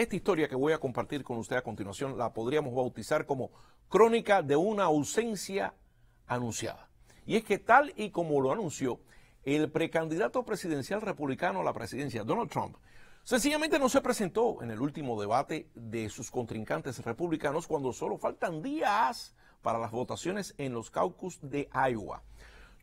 Esta historia que voy a compartir con usted a continuación la podríamos bautizar como crónica de una ausencia anunciada. Y es que tal y como lo anunció el precandidato presidencial republicano a la presidencia, Donald Trump, sencillamente no se presentó en el último debate de sus contrincantes republicanos cuando solo faltan días para las votaciones en los caucus de Iowa.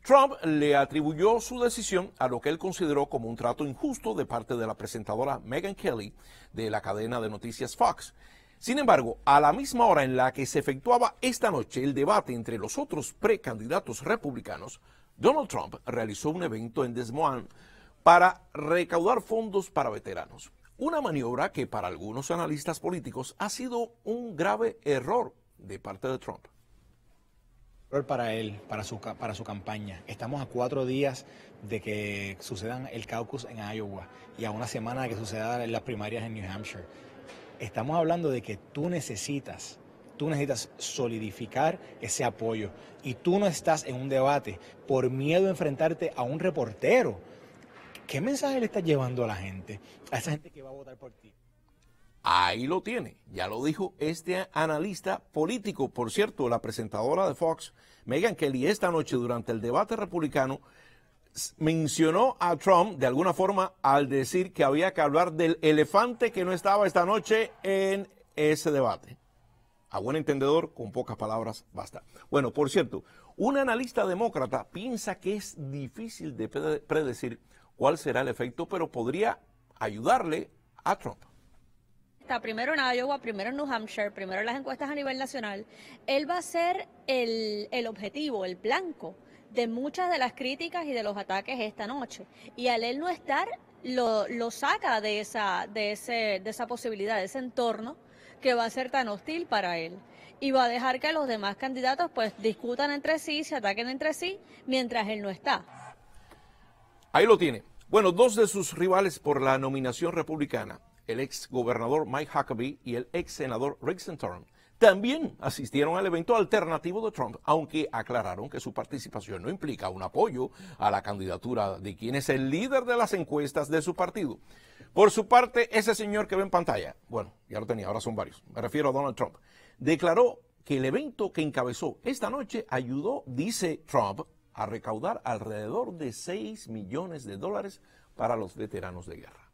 Trump le atribuyó su decisión a lo que él consideró como un trato injusto de parte de la presentadora Megyn Kelly de la cadena de noticias Fox. Sin embargo, a la misma hora en la que se efectuaba esta noche el debate entre los otros precandidatos republicanos, Donald Trump realizó un evento en Des Moines para recaudar fondos para veteranos. Una maniobra que para algunos analistas políticos ha sido un grave error de parte de Trump para él, para su, para su campaña. Estamos a cuatro días de que sucedan el caucus en Iowa y a una semana de que sucedan las primarias en New Hampshire. Estamos hablando de que tú necesitas, tú necesitas solidificar ese apoyo y tú no estás en un debate por miedo a enfrentarte a un reportero. ¿Qué mensaje le estás llevando a la gente, a esa gente que va a votar por ti? Ahí lo tiene, ya lo dijo este analista político. Por cierto, la presentadora de Fox, Megan Kelly, esta noche durante el debate republicano, mencionó a Trump de alguna forma al decir que había que hablar del elefante que no estaba esta noche en ese debate. A buen entendedor, con pocas palabras, basta. Bueno, por cierto, un analista demócrata piensa que es difícil de predecir cuál será el efecto, pero podría ayudarle a Trump primero en Iowa, primero en New Hampshire, primero en las encuestas a nivel nacional, él va a ser el, el objetivo, el blanco de muchas de las críticas y de los ataques esta noche. Y al él no estar, lo, lo saca de esa, de, ese, de esa posibilidad, de ese entorno que va a ser tan hostil para él. Y va a dejar que los demás candidatos pues discutan entre sí, se ataquen entre sí, mientras él no está. Ahí lo tiene. Bueno, dos de sus rivales por la nominación republicana, el ex gobernador Mike Huckabee y el ex senador Rick Santorum también asistieron al evento alternativo de Trump, aunque aclararon que su participación no implica un apoyo a la candidatura de quien es el líder de las encuestas de su partido. Por su parte, ese señor que ve en pantalla, bueno, ya lo tenía, ahora son varios, me refiero a Donald Trump, declaró que el evento que encabezó esta noche ayudó, dice Trump, a recaudar alrededor de 6 millones de dólares para los veteranos de guerra.